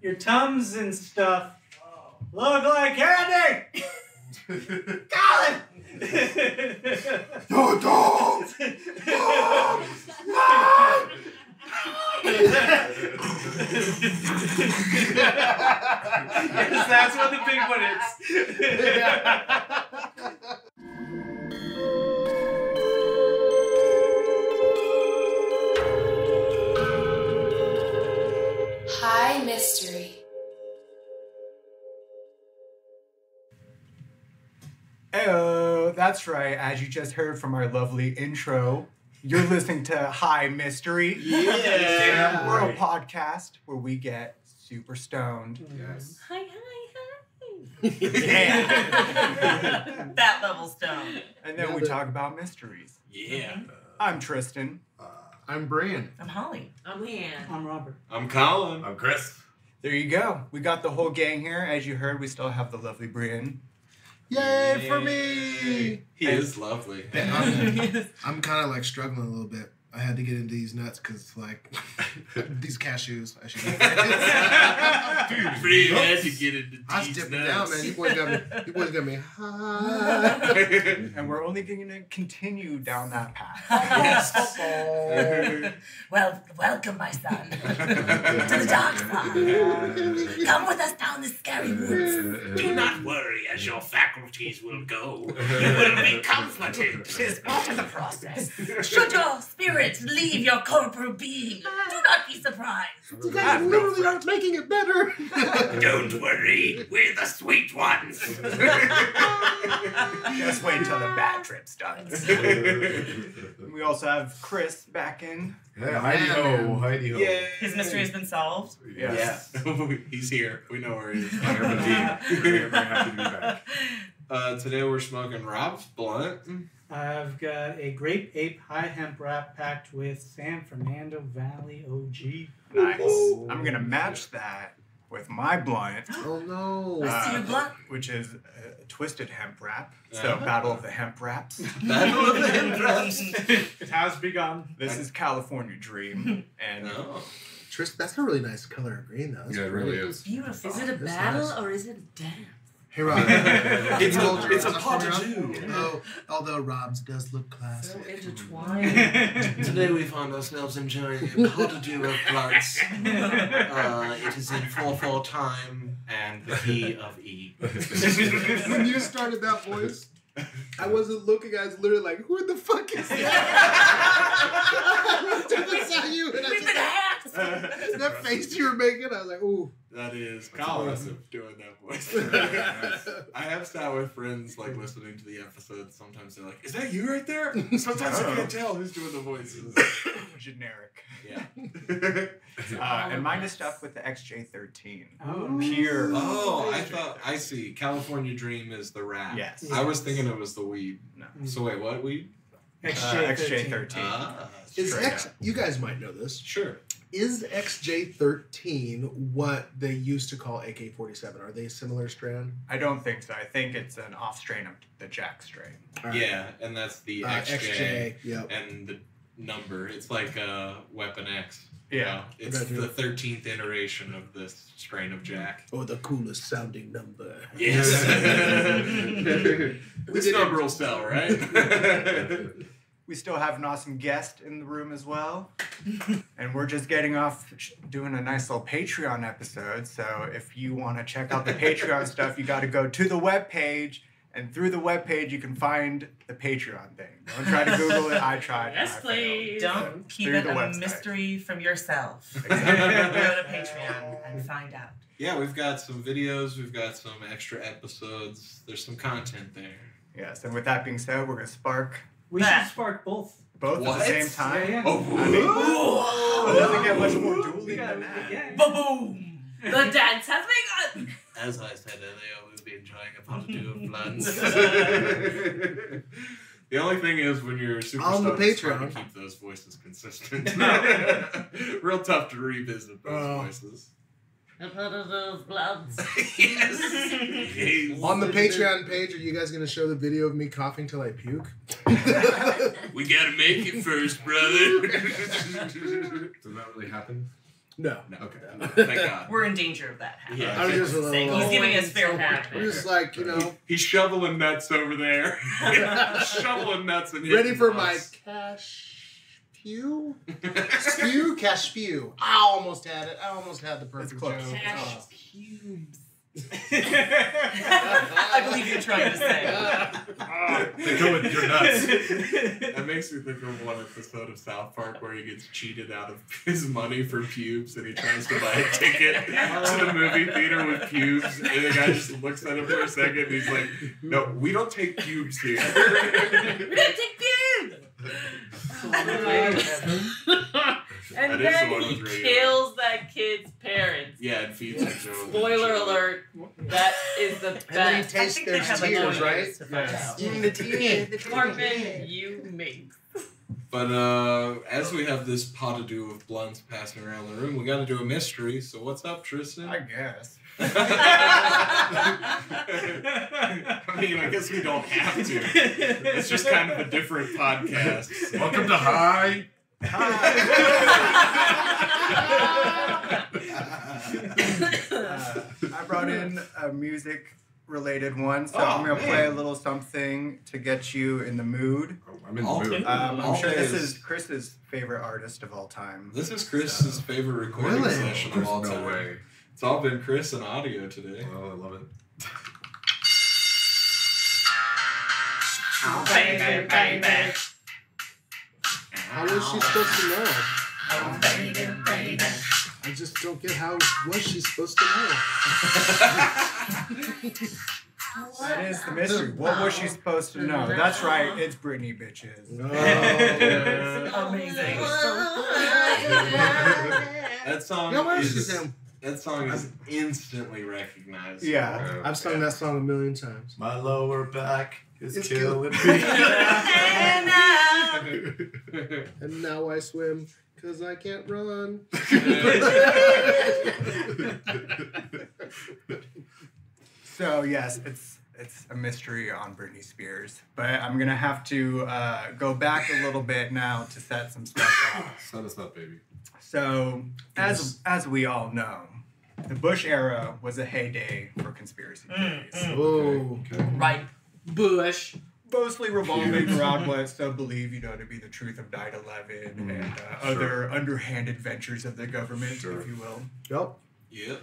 your tums and stuff look like candy. Colin. No, don't! yes, that's what the big one is. that's right. As you just heard from our lovely intro, you're listening to High Mystery. Yeah. We're a podcast where we get super stoned. Yes. Hi, hi, hi. Yeah. that level stone. And then Yeah, we the- talk about mysteries. Yeah. I'm Tristan. Uh, I'm Brian. I'm Holly. I'm Leanne. I'm Robert. I'm Colin. I'm Chris. There you go. We got the whole gang here. As you heard, we still have the lovely Brian. Yay for me! He is lovely. I'm, I'm kind of like struggling a little bit. I had to get into these nuts because like these cashews. I should. Dude, Bree had to get into I was these dipping nuts. down, man. You boys got me. You boys got me high. And we're only going to continue down that path. Yes. well, welcome, my son, to the dark side. Come with us down the scary woods. Do not worry, as your faculties will go. You will be comforted. Tis part of the process. Should your spirit leave your corporal being, do not be surprised. You guys literally aren't making it better. Don't worry, we're the sweet ones. Just wait until the bad trip starts. we also have Chris back in. Yeah, Heidi Yeah, ho, man. Heidi ho. His mystery has been solved. Yes. Yeah. He's here. We know where he is. I am indeed. Very, very happy to be back. Uh, today we're smoking Rob's blunt. I've got a grape ape high hemp wrap packed with San Fernando Valley OG. Nice. I'm going to match that with my blunt. oh no! I see your blunt. which is a twisted hemp wrap. So Ah. Battle of the Hemp Wraps. Battle of the Hemp Wraps. It has begun. This is California Dream, and No. Tristan, that's a really nice color of green, though. That's Yeah, it really is. Beautiful. Is it a That's battle nice. or is it a dance? Hey, Rob. It's a- hold it's a arms up for me, pot Rob? of two. Oh, although Rob's does look classy. So intertwined. Today we find ourselves enjoying a cockatoo of blunts. Uh, it is in 4-4 time and the key of E. when you started that voice, I wasn't looking. I was literally like, "Who the fuck is that?" I looked up and saw you, and I We've been just, hacked. that face you were making, I was like, "Ooh." That is Colin doing that voice. I have sat with friends like listening to the episodes. Sometimes they're like, "Is that you right there?" Sometimes I can't tell who's doing the voices. generic. Yeah. Uh, and mine is stuffed with the XJ13. Oh. Pure. oh, I thought I see. California Dream is the rap. Yes. I was thinking it was the weed. No. So wait, what weed? Uh, XJ13. XJ13. Ah, Is Straight X? up. You guys might know this. sure. Is XJ13 what they used to call AK47? Are they a similar strand? I don't think so. I think it's an off strain of the Jack strain. All right. Yeah, and that's the Uh, XJ, XJ. Yep. and the number. It's like uh, Weapon X. Yeah. It's Gotcha. the thirteenth iteration of this strain of Jack. Or the coolest sounding number. Yes. We this did it. number will sell, right? We still have an awesome guest in the room as well. and we're just getting off doing a nice little Patreon episode. So if you want to check out the Patreon stuff, you got to go to the webpage. And through the webpage, you can find the Patreon thing. Don't try to Google it. I tried. and I Yes, failed. Don't keep it a website. mystery from yourself. Go to Patreon and find out. yeah, we've got some videos. We've got some extra episodes. There's some content there. Yes. And with that being said, we're going to spark We Bah. should spark both. both What? at the same time. Yeah, yeah. Oh, I mean, whoa. it doesn't get much more We dueling got- than that. yeah. Ba-boom! The dance has begun. As I said earlier, we'll be enjoying a pot of two of blunts. the only thing is, when you're super On the stoned, it's hard Patreon. to keep those voices consistent. Real tough to revisit those Oh. voices. A pot of those bloods. yes. Yes. On the Patreon page, are you guys going to show the video of me coughing till I puke? We gotta make it first, brother. Does that really happen? No. No, okay. Thank God. We're in danger of that happening. Yeah. I was just a little. He's giving uh, us fair to warning. happen. I'm just like you know, He's shoveling nuts over there. shoveling nuts and ready hitting for my cash pew. Spew, cash spew. I almost had it. I almost had the perfect close. joke. Cash Oh. pubes. I believe you're trying to say. They go with your nuts. That makes me think of one episode of South Park where he gets cheated out of his money for pubes and he tries to buy a ticket to the movie theater with pubes and the guy just looks at him for a second and he's like, No, we don't take pubes here. We don't take pubes! and That is the then one he kills that kid's parents. yeah, and feeds him to him. Spoiler alert. That is the best. And then he tastes their tears, right? to find Yes. out. Mm, the tears. Marvin, you make. But uh, as we have this pot of dew of blunts passing around the room, we got to do a mystery. So what's up, Tristan? I guess. I mean, I guess we don't have to. It's just kind of a different podcast. Welcome to High. Uh, I brought in a music related one, so I'm Oh, gonna play a little something to get you in the mood. Oh, I'm in the All- mood. Um, I'm sure this is Chris's favorite artist of all time. This is Chris's favorite recording Really? session of There's all no time. way. It's all been Chris and audio today. Oh, I love it. Oh, baby, baby. How was she supposed to know? Oh, baby, baby. I just don't get how was she supposed to know? That is the mystery. What was she supposed to know? That's right, it's Britney bitches. Oh. Amazing. That song Yeah, where is is she Sam? That song is instantly recognized. Yeah. I've sung that song a million times. My lower back is It's killing me. And now I swim because I can't run. So yes, it's it's a mystery on Britney Spears, but I'm gonna have to uh, go back a little bit now to set some stuff up. Set us up, baby. So as as we all know, the Bush era was a heyday for conspiracy theories, Oh. Okay. Right. Bush. mostly revolving around what some believe, you know, to be the truth of 9/11 Mm, and uh, sure. other underhanded ventures of the government, Sure. if you will. Yep. Yep.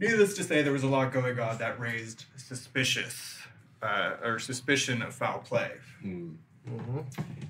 Needless to say, there was a lot going on that raised suspicious uh, or suspicion of foul play. Hmm. Mm-hmm.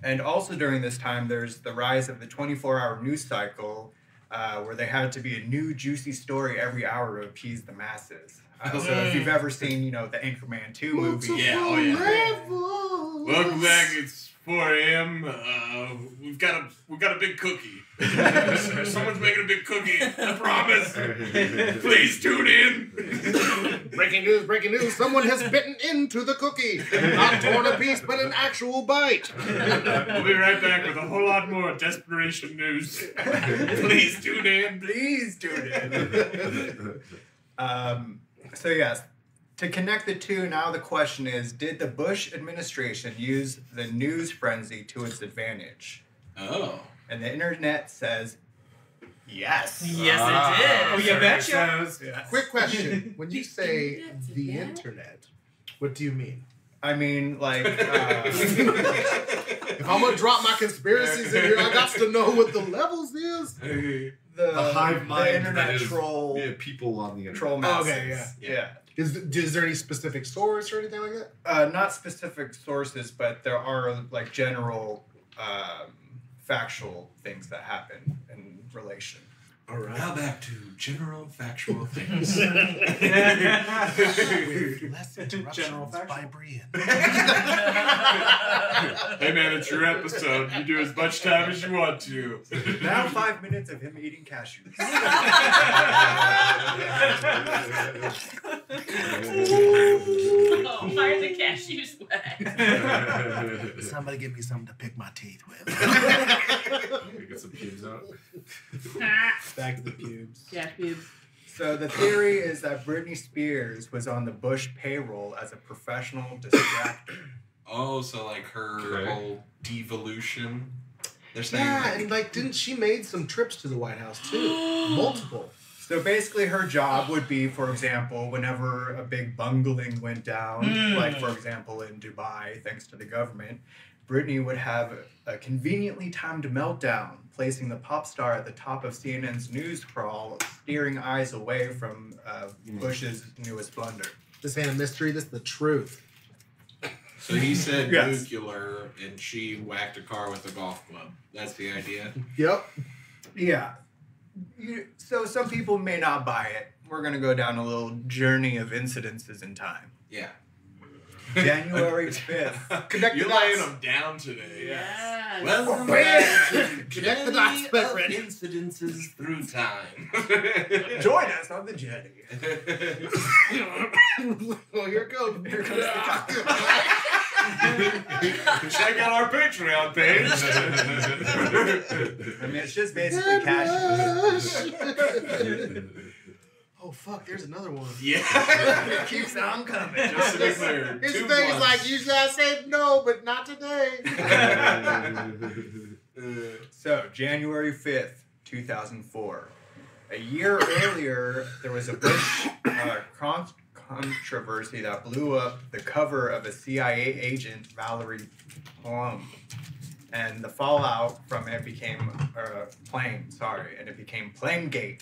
And also during this time, there's the rise of the 24 hour news cycle uh, where they had to be a new juicy story every hour to appease the masses. Uh, so if you've ever seen, you know, the Anchorman 2 movie, Yeah, oh yeah. Welcome back. It's 4 a.m. Uh, we've got a we've got a big cookie. Someone's making a big cookie. I promise. Please tune in. Breaking news, breaking news. Someone has bitten into the cookie. Not torn a piece, but an actual bite. We'll be right back with a whole lot more desperation news. Please tune in. please tune in. Um, so, yes, to connect the two, now the question is Did the Bush administration use the news frenzy to its advantage? Oh. And the internet says yes. Yes, Ah, it did. Oh, you betcha. Yes. Quick question. When you say the advantage. internet, what do you mean? I mean, like, uh, If I'm gonna drop my conspiracies in here, I got to know what the levels is. the, The hive mind the internet that is- troll, Yeah, people on the internet. troll Oh, masses. okay, yeah. yeah. Is, is there any specific source or anything like that? Uh, not specific sources, but there are like general um, factual things that happen in relation. All right. Now back to general factual things. Less General factual. by Brian. hey man, it's your episode. You do as much time as you want to. Now five minutes of him eating cashews. Oh, why are the cashews wet? Somebody give me something to pick my teeth with. Get some pubes out. Back to the pubes. Cash pubes. so the theory is that Britney Spears was on the Bush payroll as a professional distractor. Oh, so like her Okay. whole devolution. They're saying Yeah, like, and like, didn't she made some trips to the White House too? Multiple. So basically, her job would be, for example, whenever a big bungling went down, Mm. like for example in Dubai, thanks to the government, Britney would have a conveniently timed meltdown, placing the pop star at the top of CNN's news crawl, steering eyes away from uh, Bush's newest blunder. This ain't a mystery. This is the truth. so he said Yes. nuclear, and she whacked a car with a golf club. That's the idea. Yep. Yeah. You, so some people may not buy it. We're gonna go down a little journey of incidences in time. Yeah. January fifth. Connect You're the laying dots. them down today. Yes. Welcome Bam! back to Connect the dots, Journey but of ready. Incidences through time. Join us on the journey. well, here it goes. Here comes the Check out our Patreon page. I mean, it's just basically cash. Fuck! There's another one. yeah. It keeps on coming. Just to be clear, His two face months. like usually I say no, but not today. So, January 5th, 2004. A year earlier, there was a Bush uh, con- controversy that blew up the cover of a CIA agent, Valerie Plum. And the fallout from it became uh, Plame, sorry, and it became Plamegate,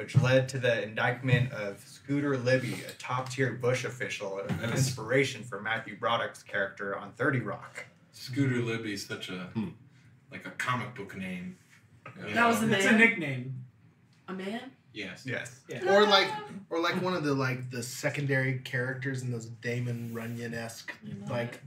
which led to the indictment of Scooter Libby, a top tier Bush official, an inspiration for Matthew Broderick's character on 30 Rock. Scooter Libby's such a hmm. like a comic book name. You That was know? a It's a nickname. A man? yes. Yes. or like, or like one of the like the secondary characters in those Damon Runyon esque like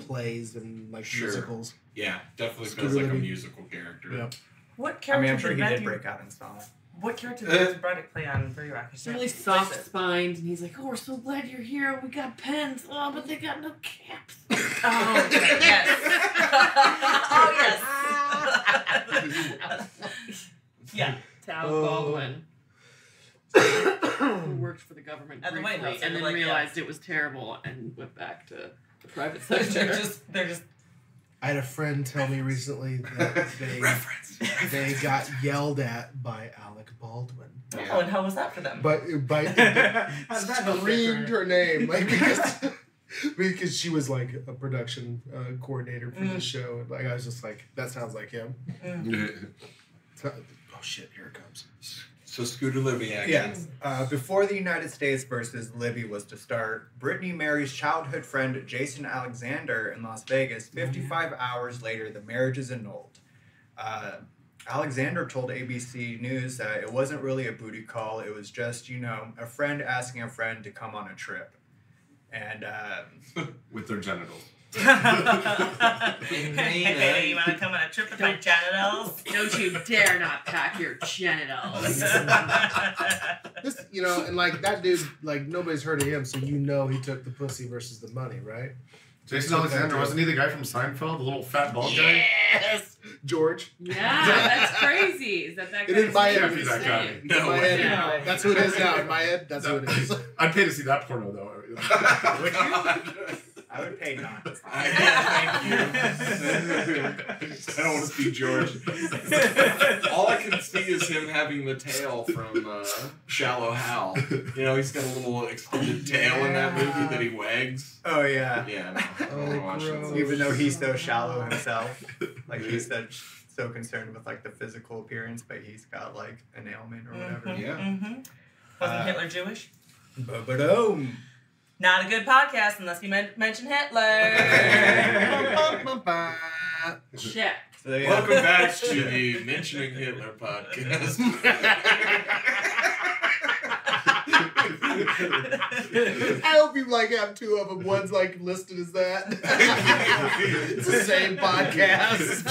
plays and like Sure. musicals. Yeah, definitely Scooter feels like a musical character. Yeah. What I character mean, I'm sure did he did break out in song. What character Uh, did Matthew play on 30 Rock? He's really soft spined, and he's like, "Oh, we're so glad you're here. We got pens. Oh, but they got no caps." Oh, yes. oh, yes. yeah. Tal Oh. Baldwin, who worked for the government At the briefly, White House, and then were like, yeah. realized it was terrible and went back to the private sector. they're sector. just, they're just, I had a friend tell me recently that they Reference. they got yelled at by Alec Baldwin, oh, and how was that for them? but by How's that help screamed her? her name like because because she was like a production uh, coordinator for the Mm. show. And like I was just like, that sounds like him. So- oh shit! Here it comes. So Scooter Libby action. Yes. Uh, before the United States versus Libby was to start, Britney marries childhood friend Jason Alexander in Las Vegas. 55 hours later, the marriage is annulled. Uh, Alexander told ABC News that it wasn't really a booty call. It was just, you know, a friend asking a friend to come on a trip. And um, With their genitals. Hey, baby, you want to come on a trip with my genitals? Don't you dare not pack your genitals. This, you know, and like that dude, like nobody's heard of him, so you know he took the pussy versus the money, right? Jason Alexander, wasn't he the guy from Seinfeld? The little fat bald guy? Yes, George. Yeah, that's crazy. Is that that It guy's is my name? Can't be that guy. No my way. head, No. that's who it is now. In my head, that's who it is. I'd pay to see that porno though. I would pay not. I, thank you. I don't want to see George. All I can see is him having the tail from uh, Shallow Hal. You know, he's got a little extended tail in that movie that he wags. Oh, yeah. Yeah, no, Oh, wanna gross. Even though he's so shallow himself. Like, he's such, so concerned with, like, the physical appearance, but he's got, like, an ailment or whatever. Yeah. Mm-hmm. Wasn't Uh, Hitler Jewish? Ba-ba-dum. Not a good podcast unless you men- mention Hitler. Check. Welcome back to the Mentioning Hitler podcast. I hope you like have two of them. One's like listed as that. it's the same podcast.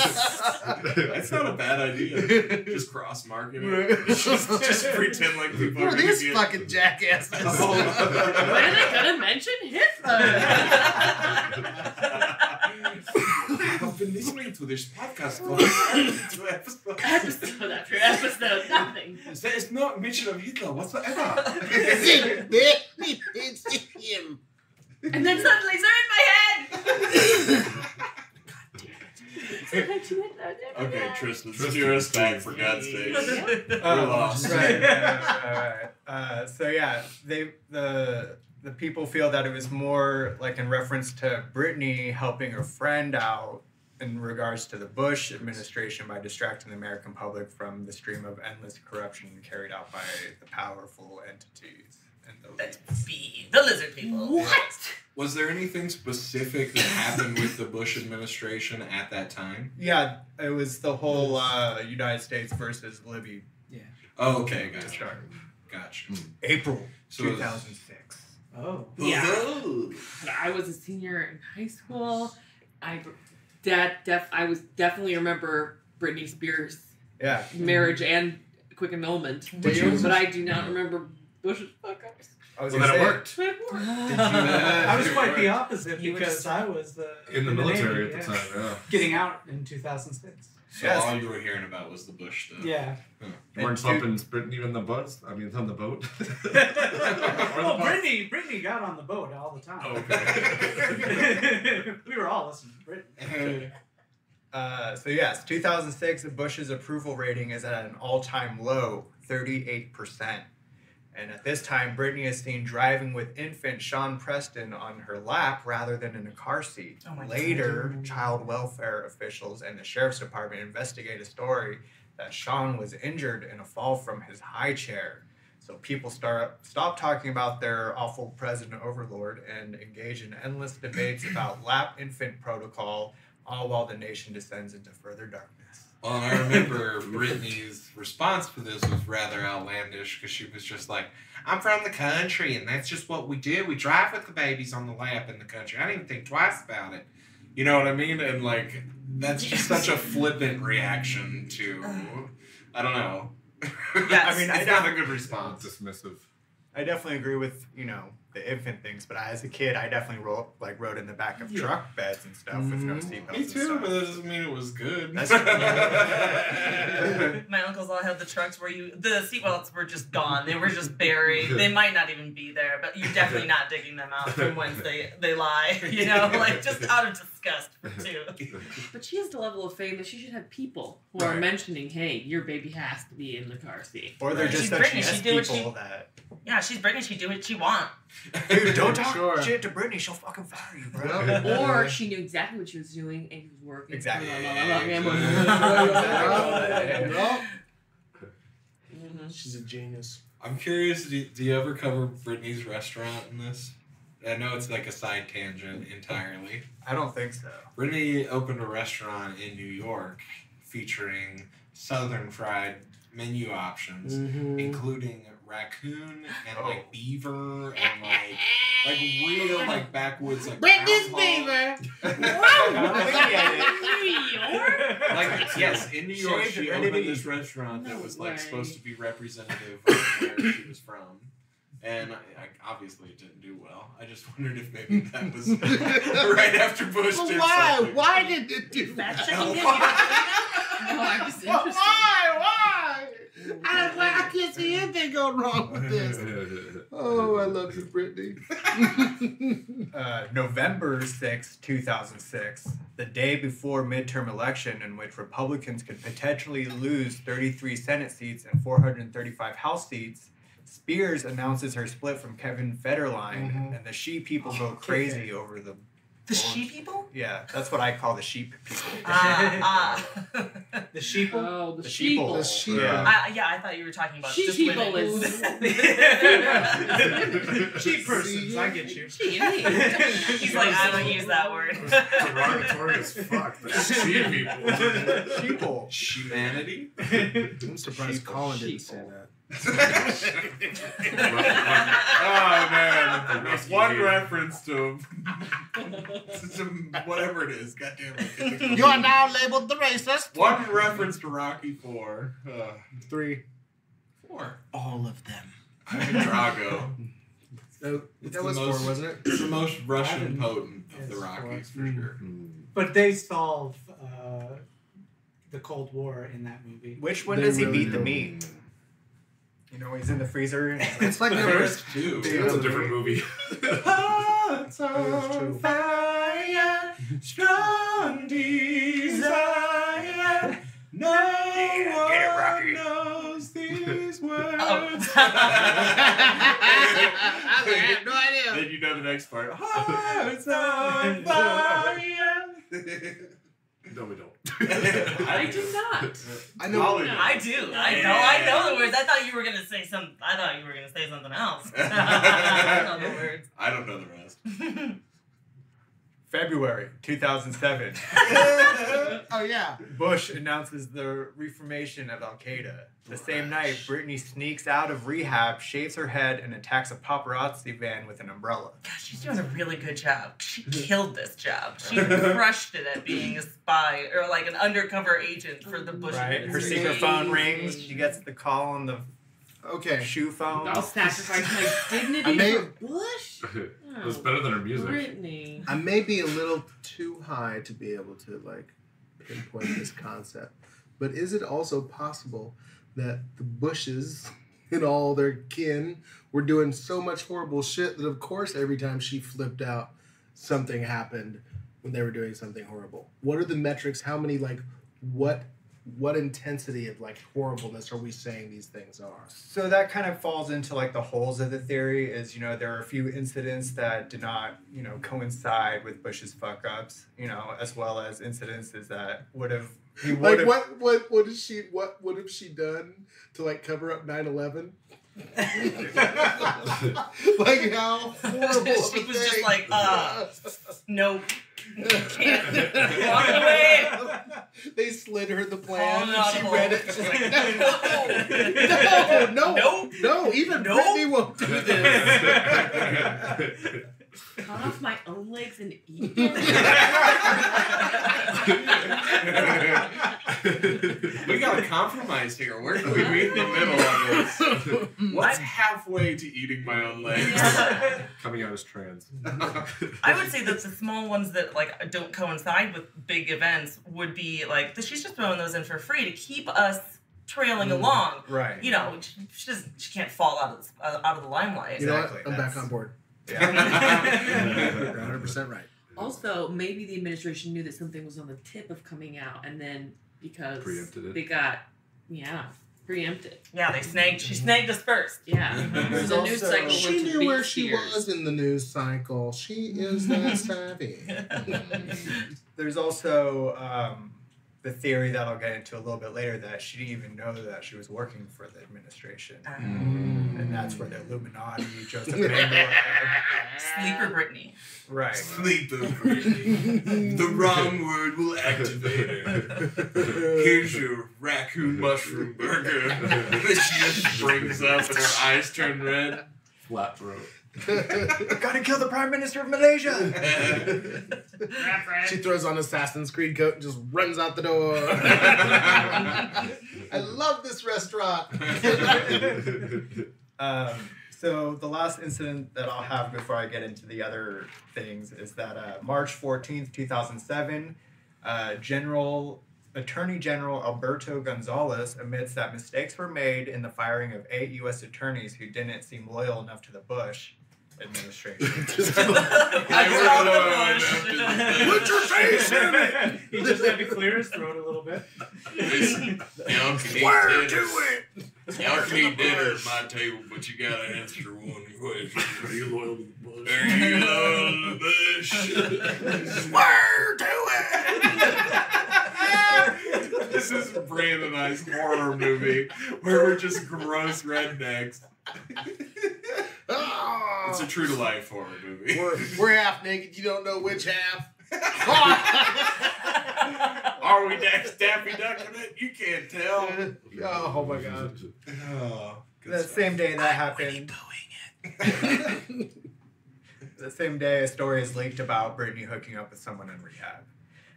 That's not a bad idea. Just cross market it. just, just pretend like people Who are are these get- fucking jackasses? When are they gonna mention Hitler? I've been listening to this podcast for two episodes. episode after episode, nothing. There is no mention of Hitler whatsoever. it's him. and then suddenly they're in my head. Okay, Tristan, Tristan, steer us back please. for God's sake. Yeah. We're lost. Right, right, right, right. Uh, so yeah, they the the people feel that it was more like in reference to Britney helping a friend out in regards to the Bush administration by distracting the American public from the stream of endless corruption carried out by the powerful entities and the Let's be the lizard people. What? Was there anything specific that happened with the Bush administration at that time? Yeah, it was the whole uh, United States versus Libby Oh, okay, gotcha. Gotcha. April So it was- 2006. Oh. Yeah. Oh. I was a senior in high school. I that def I was definitely remember Britney Spears Yeah. marriage and quick annulment. Do you? But I do not remember Bush's fuck ups. I was Well, gonna then it say- worked. Uh, I was quite the opposite You because I was the In the military Navy, at the yeah. time, yeah. Getting out in 2006. So Yes. all you were hearing about was the Bush stuff. Yeah. You weren't two- bumping Britney in the bus? I mean, on the boat? Or the well. Britney, Britney got on the boat all the time. Okay. we were all listening to Britney. Uh, so yes, 2006, Bush's approval rating is at an all-time low, 38%. And at this time, Britney is seen driving with infant Sean Preston on her lap rather than in a car seat. Oh Later, child welfare officials and the sheriff's department investigate a story that Sean was injured in a fall from his high chair. So people start stop talking about their awful president overlord and engage in endless debates about lap infant protocol, all while the nation descends into further darkness. Well, and I remember Britney's response to this was rather outlandish because she was just like, I'm from the country and that's just what we do. We drive with the babies on the lap in the country. I didn't even think twice about it. You know what I mean? And like, that's just such a flippant reaction to, I don't know. Yes. I mean, I it's not a good response. Dismissive. I definitely agree with you know the infant things, but as a kid, I definitely rode like rode in the back of Yeah. truck beds and stuff with no Mhm. seatbelts. Me and too, stuff. but that doesn't mean it was good. That's- My uncles all had the trucks where you the seatbelts were just gone. They were just buried. They might not even be there, but you're definitely not digging them out from whence they they lie. You know, like just out of disgust for two. But she has the level of fame that she should have people who are mentioning, hey, your baby has to be in the car seat. or they're Right. just She's such Britney, yes she did what people she- that Yeah, she's Britney. She do what she want. dude don't talk Sure. shit to Britney. She'll fucking fire you, bro. Or she knew exactly what she was doing and she was working. Exactly. Nope. Mhm. She's a genius. I'm curious, do, do you ever cover Britney's restaurant in this? I know it's like a side tangent entirely. I don't think so. Britney opened a restaurant in New York featuring southern fried menu options, Mm-hmm. including raccoon and Oh. like beaver and like like real like backwoods like Britney's groundhog. Like yes, in New York, Shade she opened this restaurant that was like way. supposed to be representative of where she was from, and I, I, obviously it didn't do well. I just wondered if maybe that was right after Bush Well, did why? something. Why did it do Fact that? checking him? No, I'm just Why? Why? I, why? I can't see anything going wrong with this. Oh, I love you, Britney. Uh, November sixth, 2006, the day before midterm election in which Republicans could potentially lose 33 Senate seats and 435 House seats, Spears announces her split from Kevin Federline, Mhm. and the She people go crazy over the. The she people? Yeah, that's what I call the sheep people. Ah, ah. The sheeple. Oh, the, The sheeple. sheeple. The sheep. Yeah. I, yeah, I thought you were talking about She just people is- Sheep persons, I get you. She. He's like, I don't use that word. Derogatory as fuck. The sheep people. Sheeple. Humanity. I'm surprised Sheeple. Colin didn't say that. Oh man, Whiskey one reference to, to whatever it is. Goddamn it. You are now labeled the racist. One reference to Rocky Four. Uh, Three. four. All of them. Ivan Drago. That, It's that was most- four, wasn't it? It's the most Russian potent of the is Rockies for four. sure. But they solve uh, the Cold War in that movie. Which one They does he really beat the meat? You know, he's in the freezer. and It's like The the first two. Yeah. That's a different movie. Hearts That is true. fire. Strong desire. No one knows these oh. words. I have no idea. Then you know the next part. Hearts on fire. No, we don't. I do not. I know. Holly. I do. I know. I know the words. I thought you were gonna say some. I thought you were gonna say something else. I know the words. I don't know the rest. February 2007. oh yeah. Bush announces the reformation of Al Qaeda. The same night, Britney sneaks out of rehab, shaves her head, and attacks a paparazzi van with an umbrella. Gosh, she's doing a really good job. She killed this job. She crushed it at being a spy or like an undercover agent for the Bush Right? Her secret phone rings. She gets the call on the Okay. shoe phone. I'll sacrifice my dignity I may- for Bush. It was better than her music. Britney. I may be a little too high to be able to like pinpoint this concept, but is it also possible that the Bushes and all their kin were doing so much horrible shit that, of course, every time she flipped out, something happened when they were doing something horrible? What are the metrics? How many like what what intensity of like horribleness are we saying these things are? So that kind of falls into like the holes of the theory is, you know, there are a few incidents that did not, you know, coincide with Bush's fuck ups, you know, as well as incidences that would have he would Like have what what what is she what what have she done to like cover up 9-11? like how horrible She of a was just like, uh, Nope. Can't. Walk away. they slid her the plan. Calling and she audible. read it. She's like, no, no, no, Nope. no. Even Nope. Britney won't do this. Cut off my own legs and eat them. we got compromise here. Where can we meet in the middle on this? What's halfway to eating my own legs? Coming out as trans. I would say that the small ones that like don't coincide with big events would be like that she's just throwing those in for free to keep us trailing Mm. along. right. You know, she, she doesn't. She can't fall out of the, uh, out of the limelight. You know what? I'm back on board. Yeah. 100 percent right. Also, maybe the administration knew that something was on the tip of coming out, and then because Preempted it. they got, yeah, preempted. Yeah, they snagged. She snagged us first. Yeah, There's so the news cycle She went to knew where she steers. was in the news cycle. She is that savvy. There's also um, the theory that I'll get into a little bit later that she didn't even know that she was working for the administration. Ah. Mm. And that's where the Illuminati, Joseph Mengele. Sleeper Britney. Right. Sleeper over. The wrong word will activate her. Here's your raccoon mushroom burger. that she just brings up and her eyes turn red. Flat throat. Gotta kill the Prime Minister of Malaysia! she throws on Assassin's Creed coat and just runs out the door. I love this restaurant. Um, so the last incident that I'll have before I get into the other things is that uh, March 14th, 2007, uh, General Attorney General Alberto Gonzales admits that mistakes were made in the firing of eight U.S. attorneys who didn't seem loyal enough to the Bush administration. I saw the bush. Put your face in it. he just had to clear his throat a little bit. Y'all can eat to it? Y'all can eat dinner at my table, but you gotta answer one question. Are you loyal to the Bush? Are you loyal to the bush? Where to it? this is Brandon and I's horror movie where we're just gross rednecks. Oh. It's a true to life horror movie. we're, we're half naked. You don't know which half. Are we Dax Daffy ducking it? You can't tell. oh my god. Oh, the stuff. same day that happened. the same day, a story is leaked about Britney hooking up with someone in rehab.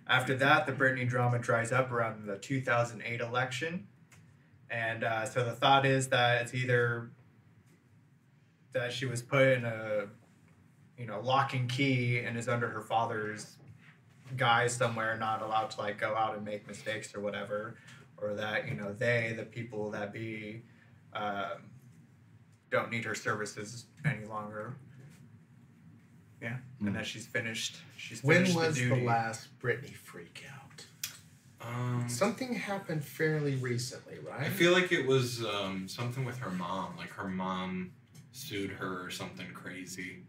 After that, the Britney drama dries up around the 2008 election. And uh, so the thought is that it's either that she was put in a, you know, lock and key and is under her father's guise somewhere, not allowed to like go out and make mistakes or whatever, or that you know they, the people that be, um, don't need her services any longer. Yeah. And that she's finished. She's finished When finished was the the, last Britney freak out? Um, Something happened fairly recently, right? I feel like it was um, something with her mom. Like her mom sued her or something crazy.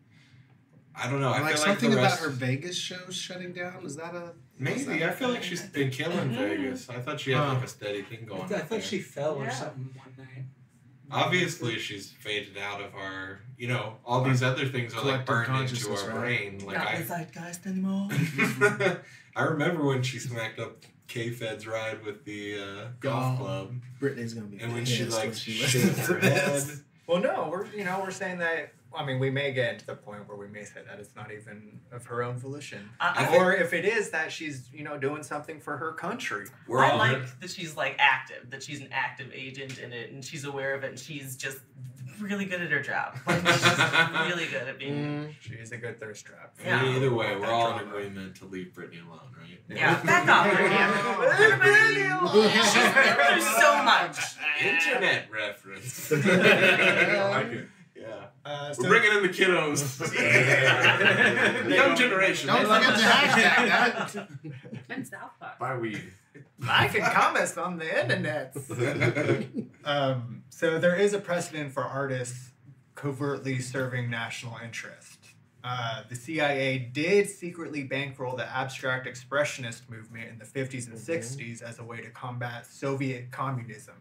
I don't know. I like feel something like the about her Vegas shows shutting down. Is that a Maybe that I feel like she's been killing Vegas. I thought she had like a steady thing I, going. th- I thought there. she fell or something one night. Obviously, she's faded out of our. You know, all these other things are like Collective burned into our right? brain. Like Not I, the zeitgeist anymore. I remember when she smacked up K Fed's ride with the uh, golf Oh. club, Britney's gonna be and when pissed she like when she shook listens her head. Well, no, we're you know we're saying that. I mean, we may get to the point where we may say that it's not even of her own volition, I, I, or if it is that she's you know doing something for her country. We're I all like that she's like active, that she's an active agent in it, and she's aware of it, and she's just really good at her job. Like she's really good at being. Mm, She is a good thirst trap. Yeah. Either way, we're That all in agreement to leave Britney alone, right? Yeah, back off, She's been through so much. Internet reference. I like it. Yeah. Uh, We're bringing in the kiddos. the young generation. Don't forget to hashtag that. And South Park. Buy weed. I can comment on the internet. Um, so there is a precedent for artists covertly serving national interest. Uh, the CIA did secretly bankroll the abstract expressionist movement in the 50s and 60s as a way to combat Soviet communism.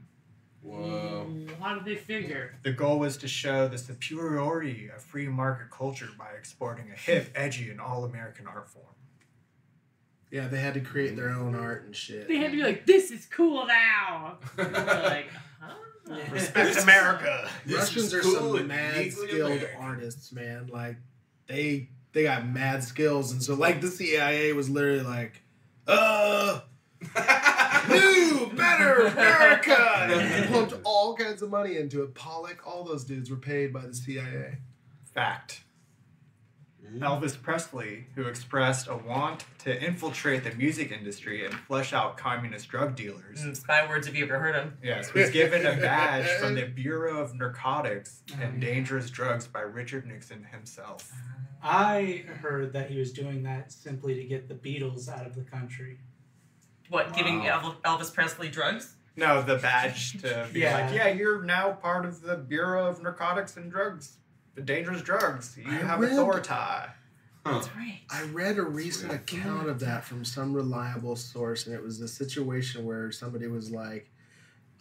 Whoa. How did they figure? The goal was to show the superiority of free market culture by exporting a hip, edgy, and all American art form. Yeah, they had to create their own art and shit. They had to be like, "This is cool now." And like, huh? Respect America! Russians are some mad skilled artists, man. Like they they got mad skills, and so like the CIA was literally like, uh, new, better America, and pumped all kinds of money into it. Pollock, all those dudes were paid by the CIA. Fact. Elvis Presley, who expressed a want to infiltrate the music industry and flush out communist drug dealers, Mm, Spy words, if you ever heard them. yes, was given a badge from the Bureau of Narcotics Oh, and yeah. Dangerous Drugs by Richard Nixon himself. I heard that he was doing that simply to get the Beatles out of the country. What, giving Wow. Elv- Elvis Presley drugs? No, the badge to be Yeah. like, yeah, you're now part of the Bureau of Narcotics and Drugs, the Dangerous Drugs. You I have read- authority. Huh. That's right. I read a recent account of that from some reliable source, and it was a situation where somebody was like,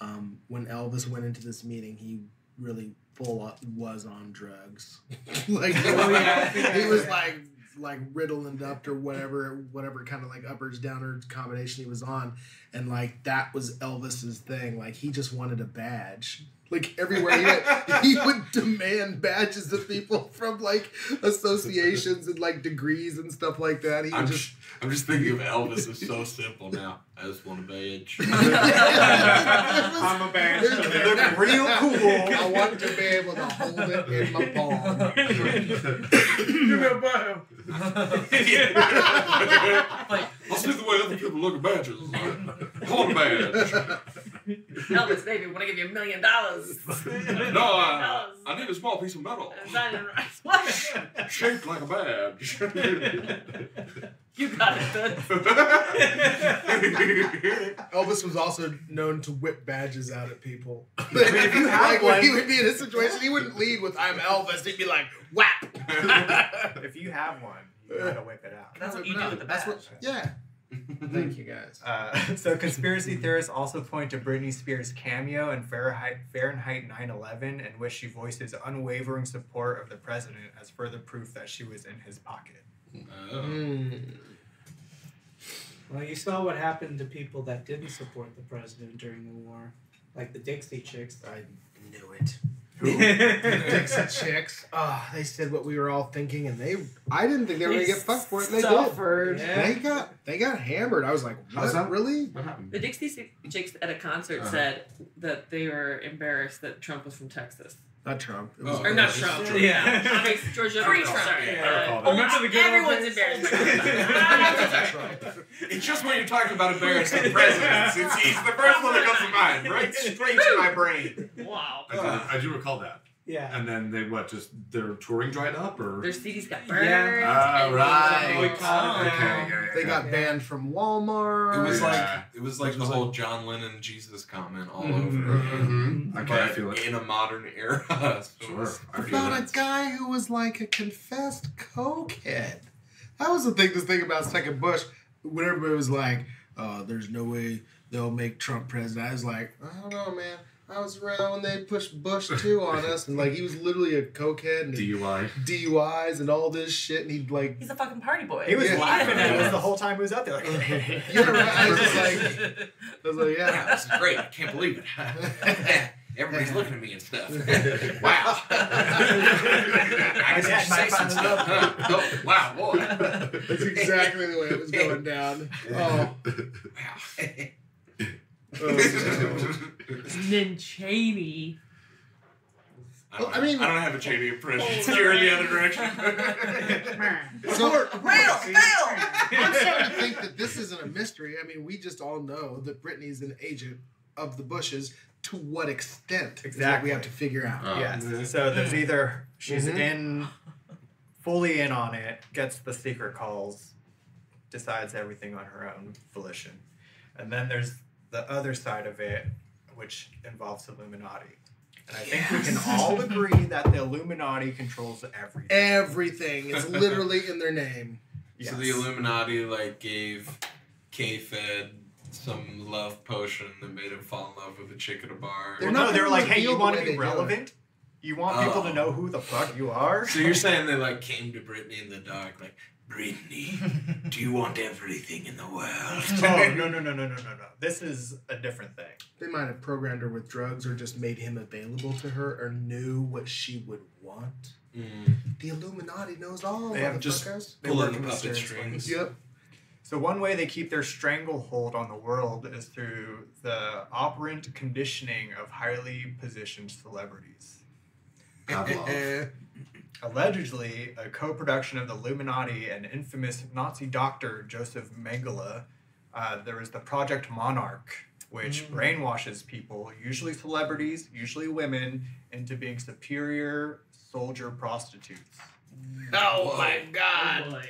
um, when Elvis went into this meeting, he really full up was on drugs. like Oh, yeah, I think I he was read. like like riddled up or whatever whatever kind of like uppers downers combination he was on. And like that was elvis's thing. Like he just wanted a badge like everywhere he went he would demand badges of people from like associations and like degrees and stuff like that he would I'm just just, I'm just thinking of Elvis as so simple now. I just want a badge. I'm a bad. It look real cool. I want to be able to hold it in my palm. Give me a bio. Like, I'll see the way other people look at badges. I want a badge. Elvis, baby, want to give you a million dollars. No, I, I need a small piece of metal It's not even right. What? shaped like a badge. You got it, good. Elvis was also known to whip badges out at people. if you have like when he would be in a situation, he wouldn't lead with "I'm Elvis." He'd be like, "Whap." if you have one, you gotta whip it out. That's what you do with the That's badge. what- yeah. Thank you guys. Uh, so conspiracy theorists also point to Britney Spears' cameo in Fahrenheit, Fahrenheit 9/11, in which she voices unwavering support of the president as further proof that she was in his pocket. Oh. Mm. Well, you saw what happened to people that didn't support the president during the war, like the Dixie Chicks. I knew it. Dixie Chicks. Oh, they said what we were all thinking, and they. I didn't think they were gonna get fucked for it. And they did. Suffered. Yeah. They got they got hammered. I was like, How's what? that? Really? What happened? The Dixie Chicks at a concert Uh-huh. said that they were embarrassed that Trump was from Texas. Not Trump. It Oh. Or not Trump. Trump. Yeah. I mean, George Pre-Trump. Sorry. I Uh, recall that. Remember the good old everyone's days? embarrassed. It's just when you're talking about embarrassing presidents, it's, he's the first one that comes to mind, right straight to my brain. wow. I do, I do recall that. Yeah. And then they what? Just their touring dried up, or Their CDs got Yeah. burned. Ah, and right. they- Oh. Okay, yeah, yeah, They yeah. got banned from Walmart. It was Yeah. like it was like Which the was whole John Lennon Jesus comment all Mhm. over. Mhm. Okay, I feel it. in a modern era. Sure. it's I about a guy who was like a confessed cokehead. That was the thing. This thing about Second Bush, when everybody was like, "Oh, there's no way they'll make Trump president," I was like, "I don't know, man." I was around when they pushed Bush two on us, and like he was literally a cokehead and DUI. DUIs and all this shit, and he'd like, He's a fucking party boy. He was Yeah. laughing at us the whole time he was out there. Like, yeah, right. I was like, I was like, Yeah, yeah. this is great. I can't believe it. Everybody's looking at me and stuff. wow. I My just dad say might some stuff. Huh? Oh, wow, boy. That's exactly the way it was going down. Oh, Wow. oh Nin Cheney. I, don't Well, I mean- I don't have a Cheney impression. You're in the other direction. So, Rail, fail. I'm starting to think that this isn't a mystery. I mean, we just all know that Britney's an agent of the Bushes. To what extent? Is what Exactly. we have to figure out. Oh. yes. So there's either she's Mhm. in, fully in on it, gets the secret calls, decides everything on her own volition, and then there's the other side of it, which involves Illuminati. And I think we can all agree that the Illuminati controls everything. Everything. It's literally in their name. So the Illuminati like gave K-Fed some love potion that made him fall in love with a chick at a bar. They're Well, not no, they were like, hey, you want to be they do it. relevant? You want people Oh. to know who the fuck you are? Oh. So you're saying they like came to Britney in the dark, like, Britney, do you want everything in the world? oh, no, no, no, no, no, no, no. This is a different thing. They might have programmed her with drugs or just made him available to her or knew what she would want. Mm. The Illuminati knows all. They have just- motherfuckers. They Pulling the puppet mysterious strings. Yep. So one way they keep their stranglehold on the world is through the operant conditioning of highly positioned celebrities. Pavlov. Allegedly, a co-production of the Illuminati and infamous Nazi doctor Joseph Mengele, uh, there is the Project Monarch, which brainwashes people, usually celebrities, usually women, into being superior soldier prostitutes. Oh my Oh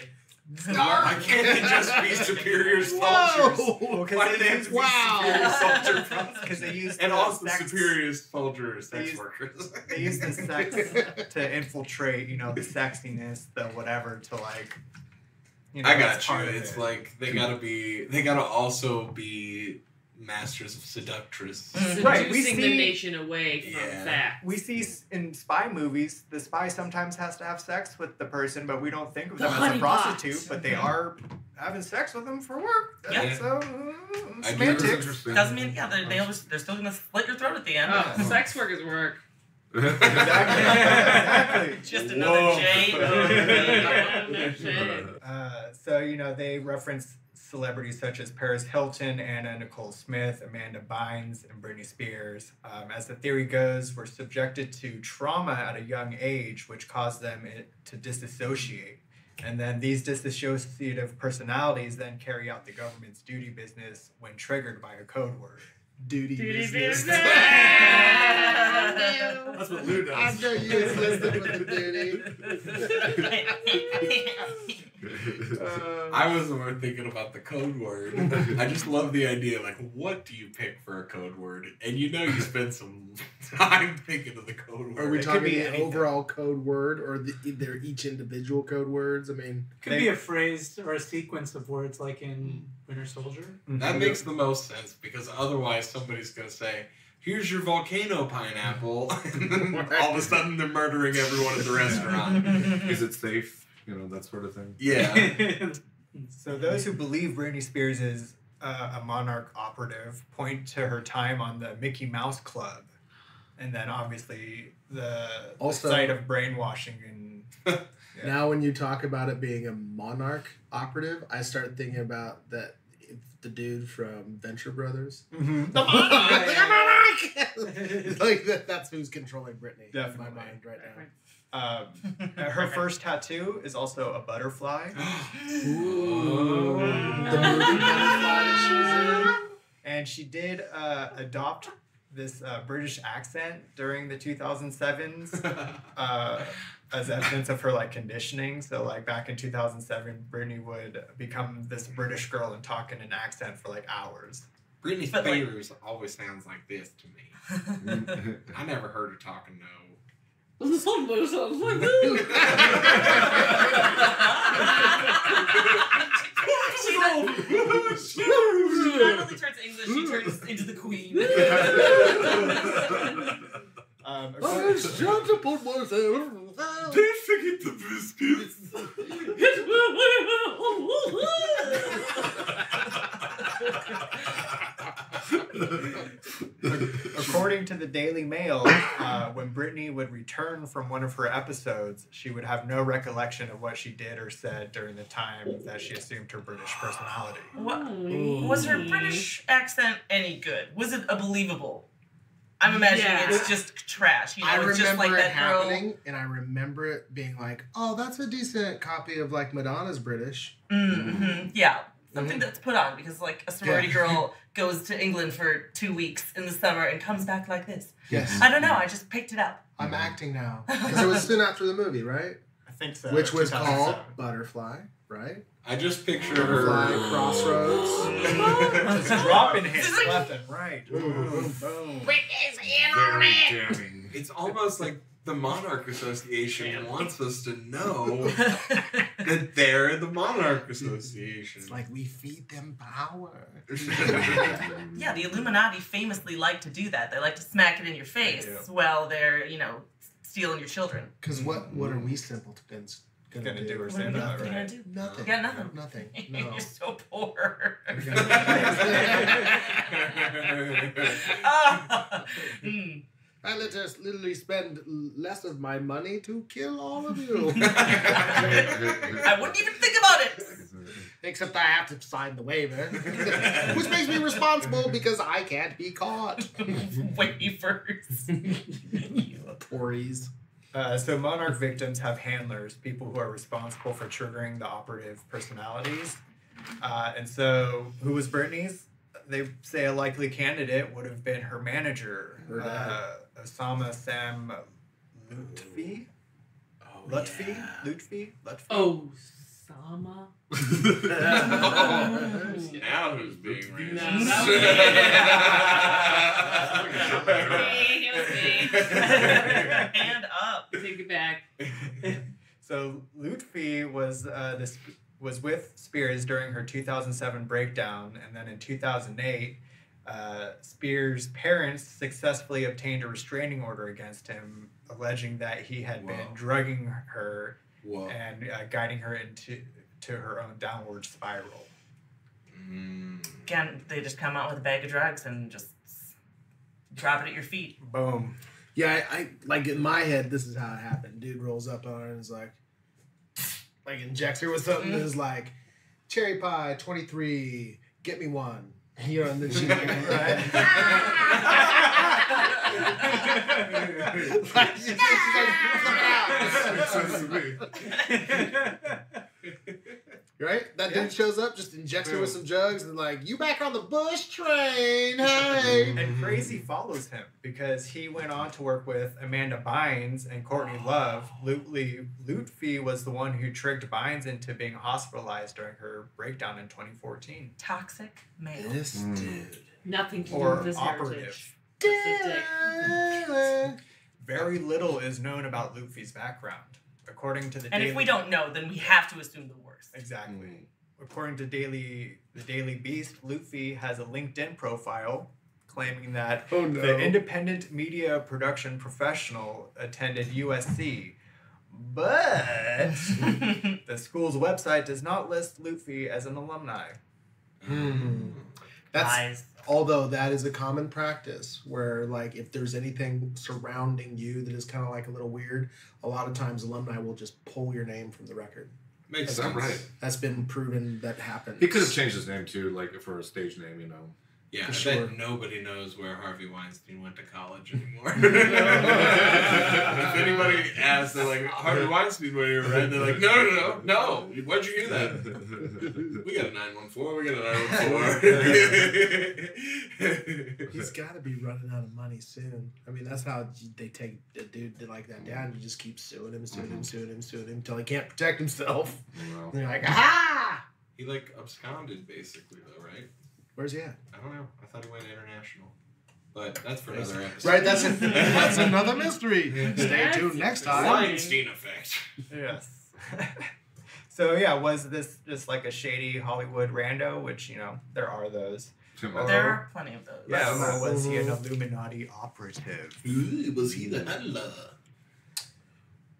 god! boy. Why can't they just be superior soldiers? Whoa! Why do they have to be Wow. superior soldier? Because they use And the also sex- superior soldier sex They use- workers. They use the sex to infiltrate, you know, the sexiness, the whatever, to like. You know, I got you. part It's it. like they gotta be. They gotta also be masters of seductress. Mm. Right, we Seducing the nation away from Yeah. facts. we see in spy movies, the spy sometimes has to have sex with the person, but we don't think of The them as a honeypot. prostitute, but they are having sex with them for work. Yeah. So, uh, I do semantics. Doesn't mean yeah. They, they always they're still gonna slit your throat at the end. Oh, sex work is work. Exactly. Just another Whoa. J. Yeah, no. Uh, so you know they reference celebrities such as Paris Hilton, Anna Nicole Smith, Amanda Bynes, and Britney Spears. Um, as the theory goes, were subjected to trauma at a young age, which caused them to disassociate. And then these dissociative personalities then carry out the government's duty business when triggered by a code word. Duty, Duty business. business. That's what Lou does. I does. know you assisted with the duty. Uh, I wasn't more thinking about the code word. I just love the idea. Like, what do you pick for a code word? And you know, you spend some time thinking of the code word. Are we It talking be the anything. overall code word or the, they're each individual code words? I mean, Could They- be a phrase or a sequence of words like in Winter Soldier. That makes the most sense because otherwise somebody's gonna say, "Here's your volcano pineapple," and then all of a sudden they're murdering everyone at the restaurant. Is it safe? You know, that sort of thing. Yeah. So those who believe Britney Spears is uh, a monarch operative point to her time on the Mickey Mouse Club, and then obviously the, the site of brainwashing and Yeah. now when you talk about it being a monarch operative, I start thinking about that the dude from Venture Brothers. Mhm. The monarch! The monarch! like that, that's who's controlling Britney in my mind right now. Um, her first tattoo is also a butterfly, Ooh. The movie butterfly that she in. and she did uh, adopt this uh, British accent during the 2007s uh, as evidence of her like conditioning. So like back in 2007, Britney would become this British girl and talk in an accent for like hours. Britney But, like- Spears always sounds like this to me. I never heard her talking no. she, not, she not only turns English, she turns into the queen. Um, I shot to put myself. Don't forget the biscuits. According to the Daily Mail, uh, when Britney would return from one of her episodes, she would have no recollection of what she did or said during the time that she assumed her British personality. What, was her British accent any good? Was it a believable? I'm imagining Yeah. it's just trash. You know, I it's remember just like it that girl. happening, and I remember it being like, "Oh, that's a decent copy of like Madonna's British." Mm-hmm. mm-hmm. Yeah, something mm-hmm. that's put on because like a sorority Yeah. girl goes to England for two weeks in the summer and comes back like this. Yes, I don't know. I just picked it up. I'm mm-hmm. acting now because it was soon after the movie, right? I think so. Which was called Butterfly, right? I just picture her her. Crossroads. Just dropping hits left and right. Boom, boom, boom. Very damning. It's almost like the Monarch Association wants us to know that they're the Monarch Association. It's like we feed them power. Yeah, the Illuminati famously like to do that. They like to smack it in your face do. while they're, you know, stealing your children. Because what what are we simpletons gonna, Gonna do or What say are you that, gonna right? do? Nothing. Yeah, nothing. Nothing. No. You're so poor. I Ah. Mm. let us literally spend less of my money to kill all of you. I wouldn't even think about it. Except I have to sign the waiver, which makes me responsible because I can't be caught. Waivers. You Tories. Uh, so monarch victims have handlers, people who are responsible for triggering the operative personalities. Uh, and so, who was Britney's? They say a likely candidate would have been her manager, uh, Osama Sam Lutfi. Lutfi? Lutfi? Lutfi? Oh, Sama. now who's being racist? No, Hey, it was me. Hand up. Take it back. So Lutfi was uh, this was with Spears during her 2007 breakdown, and then in 2008, uh, Spears' parents successfully obtained a restraining order against him, alleging that he had been drugging her Whoa. and uh, guiding her into to her own downward spiral. Mm. Again, they just come out with a bag of drugs and just drop it at your feet. Boom. Yeah, I, I like in my head. This is how it happened. Dude rolls up on her and is like, like injects her with something. and is like, cherry pie, twenty three, get me one. You know, and then she like, she's like, right? That dude shows up, just injects her with some drugs, and like, you back on the Bush train, hey. And Crazy follows him because he went on to work with Amanda Bynes and Courtney Love. Lutfi, Lutfi was the one who tricked Bynes into being hospitalized during her breakdown in 2014. Toxic male. This Mm. dude. Nothing to do Or with his operative. heritage. Just a dick. Very little is known about Lutfi's background. According to the And Daily, if we don't know, then we have to assume the worst. Exactly. According to Daily the Daily Beast, Lutfi has a LinkedIn profile claiming that Oh no. the independent media production professional attended USC, but the school's website does not list Lutfi as an alumni. Hmm. That's Lies. although that is a common practice where like if there's anything surrounding you that is kind of like a little weird, a lot of times alumni will just pull your name from the record. Makes sense. right? That's been proven that happens. He could have changed his name too, like for a stage name, you know. Yeah, For I sure. bet nobody knows where Harvey Weinstein went to college anymore. if anybody asks they're like, Harvey Weinstein, where you were right? They're like, no, no, no, no. Why'd you hear that? We got a 914. We got a 914. He's got to be running out of money soon. I mean, that's how they take a dude like that down. You just keep suing him, suing him, suing him, suing him until he can't protect himself. Well, And you're like, ah! he like absconded basically, though, right? Where's he at? I don't know. I thought he went international. But that's for another episode. Right, that's that's another mystery. Yeah. Stay That's tuned next The time. Weinstein effect. Yes. so yeah, was this just like a shady Hollywood rando? Which you know there are those. Tim Or- Allen. There are plenty of those. Yeah, or was he an uh, Illuminati operative? Ooh, was he the handler?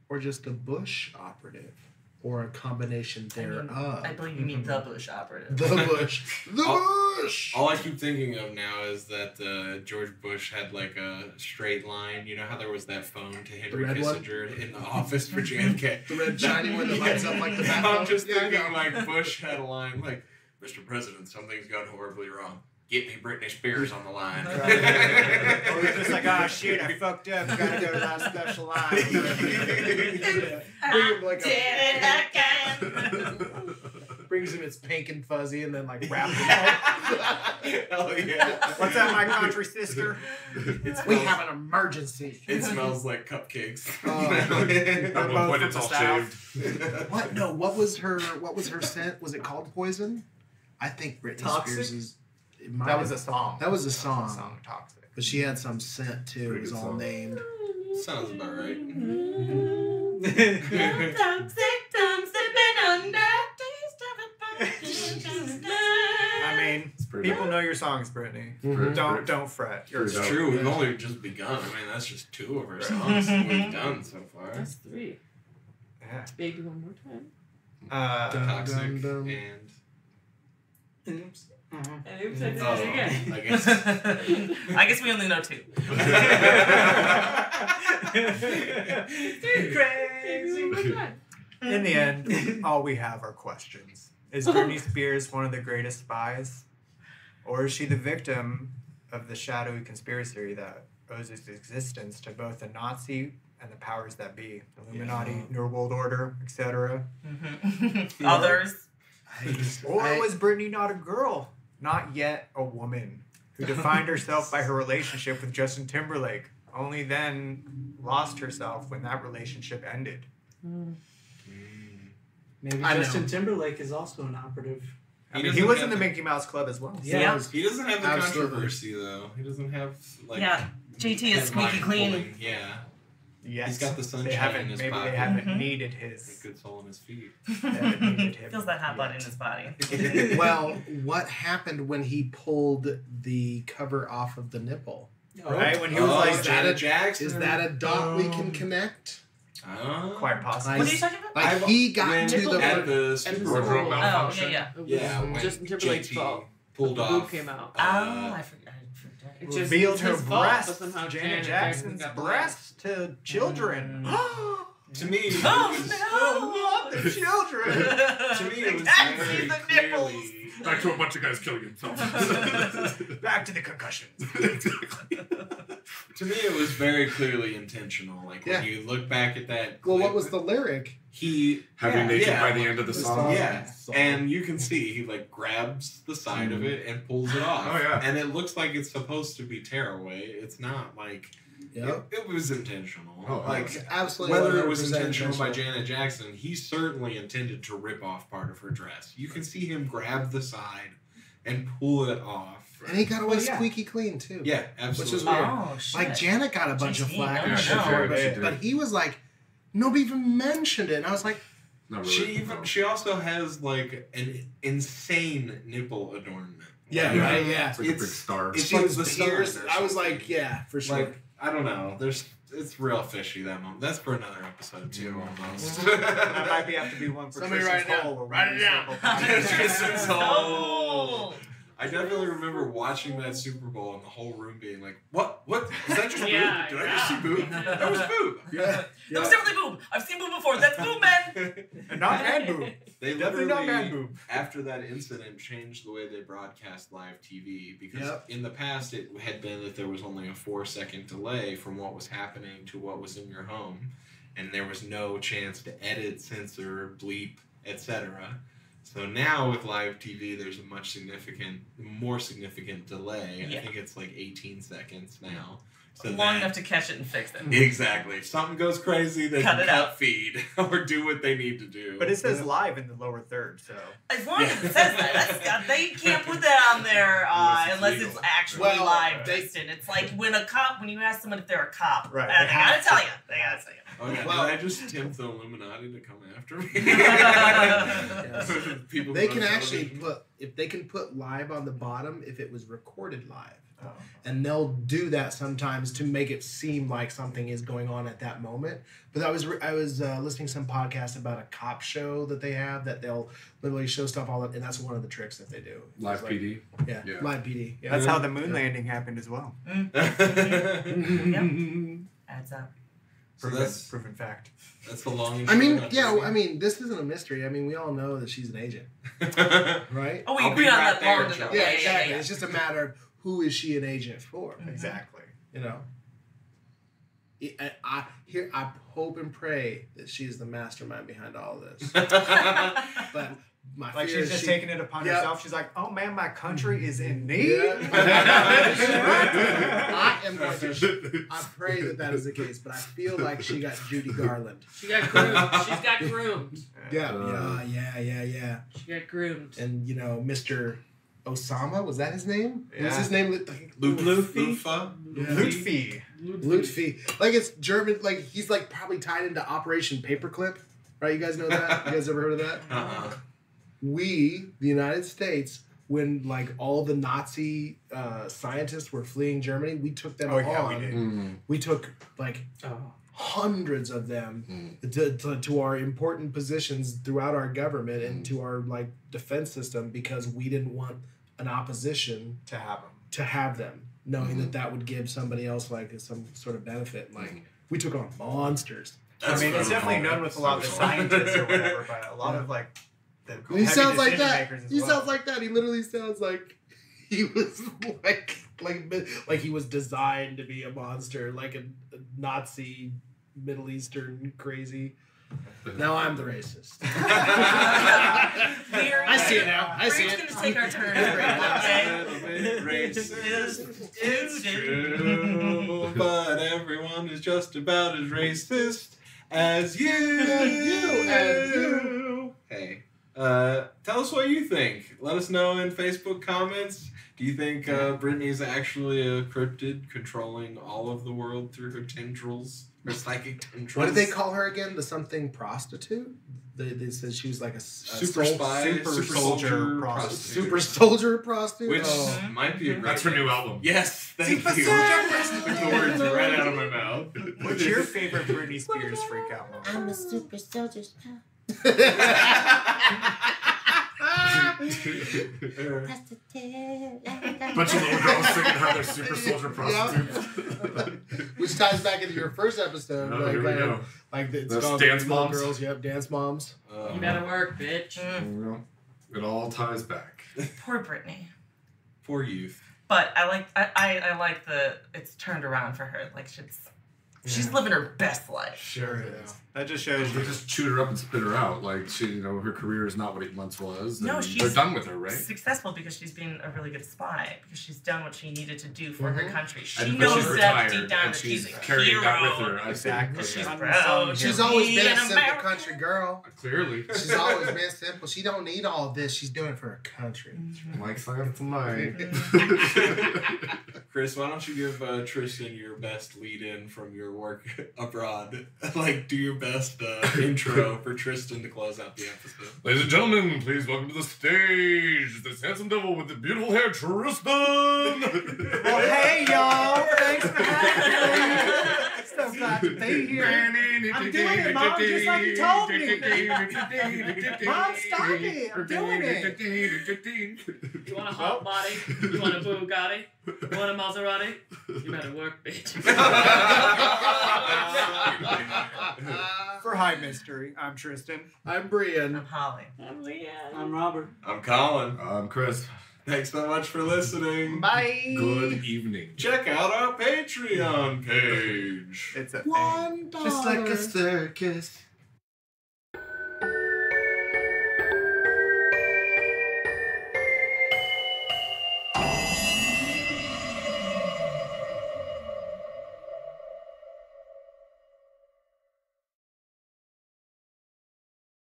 Or just a Bush operative. Or a combination I mean, thereof. I believe you mean the Bush operative. the Bush. The Oh. Bush! All I keep thinking of now is that uh, George Bush had like a straight line. You know how there was that phone to Henry red one? Kissinger in the office for JFK? The red shiny one that lights up like the I'm just Yeah, thinking know. like Bush had a line like, "Mr. President, something's gone horribly wrong. Get me Britney Spears on the line." or he's just like, oh shit, I fucked up. Gotta go to that special line. Bring him like Did it again. brings him it's pink and fuzzy and then like wraps him up. Hell oh, yeah! What's that, my country sister? It we have an emergency. it smells like cupcakes. Oh. At one point, it's all shaved. What? No. What was her? What was her scent? Was it called Poison? I think Britney Toxic? Spears is. It might That was have- a song. That was a song. song, Toxic. but she had some scent too. Pretty It was all song. named. Sounds about right. Toxic tongue slipping under. I mean, pretty people know your songs, Britney. Mhm. Don't don't fret. You're It's Pretty true. We've only just begun. I mean, that's just two of our songs we've done so far. That's three. yeah. Baby, one more time. Uh, Dun, Toxic dun, dun. and Oops. Uh-huh. And oops, I did oh, it again. I guess. I guess we only know two. Baby, one more time. in the end, all we have are questions. Is Britney Spears one of the greatest spies? Or is she the victim of the shadowy conspiracy that owes its existence to both the Nazi and the powers that be? Illuminati, Yeah. New World Order, etc. Mhm. Others. I just- Or I- was Britney not a girl? Not yet a woman who defined herself by her relationship with Justin Timberlake, only then lost herself when that relationship ended. Mm. Maybe I know. Justin Timberlake is also an operative. I He mean, he doesn't was in the the- Mickey Mouse Club as well. Yeah. He doesn't have the Absolutely. controversy though. He doesn't have like. yeah, JT is squeaky clean. pulling, Yeah, Yes. He's got the sunshine they haven't, in his maybe pocket. they haven't Mhm. needed a his. good soul in his feet. haven't him. Feels that hot blood in his body. well, what happened when he pulled the cover off of the nipple? Right when he oh, was like, is that a- Jackson? Is that a dot we can Um, connect? Oh. quite possibly. What are you talking about? Like I've- he got when to the at the And Super the Bowl. Wardrobe Oh, malfunction. yeah, Yeah, when Justin Timberlake's fault. pulled off. boob came out. Oh, uh, I forgot. I forgot. It just revealed it's her his fault, breast, somehow Janet Janet Jackson's breast to children. Mm. To me, Oh, was- no. Oh, the children. to me, it was very the clearly. nipples. Back to a bunch of guys killing themselves. Back to the concussions. To me, it was very clearly intentional. Like Yeah. when you look back at that. Well, what was the lyric? He? Having yeah, naked yeah, by the end of the The song. song. Yeah, and you can see he like grabs the side of mm-hmm. it and pulls it off. Oh, yeah. and it looks like it's supposed to be tearaway. It's not like Yep. it, it was intentional. Oh, like absolutely. whether it was 100% intentional by. Janet Jackson, he certainly intended to rip off part of her dress. You can see him grab the side and pull it off. And he got away Well, yeah. squeaky clean too. Yeah, absolutely. Which is weird. Oh shit. Like Janet got a bunch of flack no, and shit no. for it, but, but he was like, nobody even mentioned it. And I was like, Not really. She even no. she also has like an insane nipple adornment. Yeah, Like, right, yeah. It's like a big star. it's she like the the sun ears. or I was like, yeah, for sure. Like I don't know. There's it's real fishy that moment. That's for another episode too, almost. that might be have to be one for Somebody Tristan's write it Hole. down. or Write it down. for Circle Tristan's Hole. I definitely remember watching that Super Bowl and the whole room being like, "What? What? Was that just Yeah, boob? Did I just see boob? That was boob." yeah, That was definitely boob. I've seen boob before. That's boob, man. And not man boob. They Definitely not man literally, boob. after that incident, changed the way they broadcast live TV because Yep. in the past it had been that there was only a four second delay from what was happening to what was in your home. and there was no chance to edit, censor, bleep, etc. So now with live TV, there's a much significant, more significant delay. Yeah. I think it's like 18 seconds now. So Long that- enough to catch it and fix it. Exactly. If something goes crazy, they Cut can it cut out. feed or do what they need to do. But it says live in the lower third, so As long as it says that, that's, they can't put that on there uh, Unless unless it's it's legal. actually Well, live, they- Tristan. It's like when a cop, when you ask someone if they're a cop, Right, uh, they they, gotta have tell you. They gotta tell you. Oh yeah, Well- did I just tempt the Illuminati to come after me? Yes. People They can actually television. put if they can put live on the bottom if it was recorded live. Oh. And they'll do that sometimes to make it seem like something is going on at that moment. But I was re- I was uh, listening to some podcast about a cop show that they have that they'll literally show stuff all that, and that's one of the tricks that they do. Live like- PD. Yeah, Yeah. live PD. Yeah. that's how the moon landing happened as well. Adds up. So Proven, that's proven fact. that's the long. and I mean, yeah. it. I mean, this isn't a mystery. I mean, we all know that she's an agent, right? Oh, we I'll be agreed on right that there, long Yeah, yeah, exactly. yeah. It's just a matter of who is she an agent for. Mhm. Exactly. You know. I, I here I hope and pray that she's the mastermind behind all this. But my Like she's just she, taking it upon Yeah. herself. She's like, "Oh man, my country is in need." I am going to. I pray that that is the case, but I feel like she got Judy Garland. She got groomed. She's got groomed. Yeah, Uh, yeah, yeah, yeah, yeah. She got groomed. And you know, Mr. Osama was that his name? Was Yeah. his name Lu- Lu- Luffy? Lufa? Lutfi. Lutfi. Like it's German. Like he's like probably tied into Operation Paperclip, right? You guys know that? You guys ever heard of that? Uh-uh. We, the United States, when like all the Nazi uh, scientists were fleeing Germany, we took them Oh, on. yeah, we did. Mm. We took like Oh. hundreds of them to, to, to our important positions throughout our government and to our like defense system because we didn't want an opposition To have them. to have them, knowing that that would give somebody else like some sort of benefit. Like we took on monsters. I mean, it's definitely known with a lot of the scientists or whatever, but a lot of like the he sounds like that. He well. sounds like that. He literally sounds like he was like like like he was designed to be a monster, like a, a Nazi, Middle Eastern crazy. Now I'm the racist. I see it now. I see it. We're just gonna take our turn. Okay. Racist. It's True, but everyone is just about as racist as you. You, as you. Hey, uh, tell us what you think. Let us know in Facebook comments. Do you think uh, Britney is actually a cryptid controlling all of the world through her tendrils, her psychic tendrils? What did they call her again? The something prostitute? They, they said she was like a Super soul- spy, super super, soldier soldier, prostitute. prostitute. super soldier prostitute. Which Oh. might be a great That's her new album. Yes, thank Super you. soldier Took the words right out of my mouth. What's your favorite Britney Spears freak out moment? I'm a super soldier's pal. That's the tail. Bunch of little girls singing how they're super soldier prostitutes. Which ties back into your first episode. Oh, like, here we uh, go. Like it's Those called dance Little moms? Girls, yep, dance moms. Uh, You better work, bitch. Here we go. It all ties back. Poor Britney. Poor youth. But I like I, I, I like the it's turned around for her. Like she's she's living her best life. Sure Yeah. That just shows They you. just chewed her up and spit her out. Like she, you know, her career is not what it once was. No, she's they're done with her, right? Successful because she's been a really good spy because she's done what she needed to do for her Mhm. country. She And- knows she's that retired, deep down and that she's, she's a carrying hero. that with her. I Exactly. think. She's proud. She's always been a simple American. country girl. Clearly. She's always been simple. She don't need all this. She's doing it for her country. Like science tonight. Chris, why don't you give uh, Tristan your best lead in from your work abroad? like, do your best uh, intro for Tristan to close out the episode. Ladies and gentlemen, please welcome to the stage this handsome devil with the beautiful hair, Tristan. Well, hey y'all! Thanks for having me. So glad to be here. I'm doing it, Mom, just like you told me. Mom, stop it. I'm doing it. You want a hot body? You want a Bugatti? You want a Maserati? You better work, bitch. For High Mystery, I'm Tristan. I'm Brian. I'm Holly. I'm Leanne. I'm Robert. I'm Colin. I'm Chris. Thanks so much for listening. Bye. Good evening. Check out our Patreon page. It's a One dollar. Just like a circus.